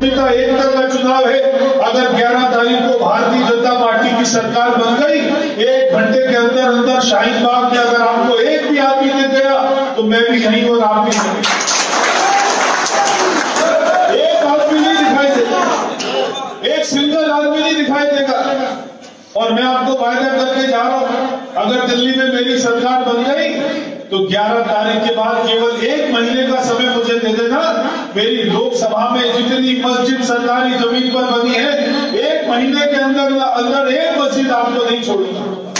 का एक तरह का चुनाव है। अगर 11 तारीख को भारतीय जनता पार्टी की सरकार बन गई, एक घंटे के अंदर अंदर शाहीन बाग में अगर आपको एक भी आदमी दे गया तो मैं भी यहीं और आप भी एक आदमी नहीं दिखाई देगा। एक सिंगल आदमी नहीं दिखाई देगा। और मैं आपको वायदा करके जा रहा हूँ, अगर दिल्ली में मेरी सरकार बन गई तो 11 तारीख के बाद केवल एक महीने मेरी लोकसभा में जितनी मस्जिद सरकारी ज़मीन पर बनी है, एक महीने के अंदर अंदर एक मस्जिद आपको नहीं छोड़ूँगा।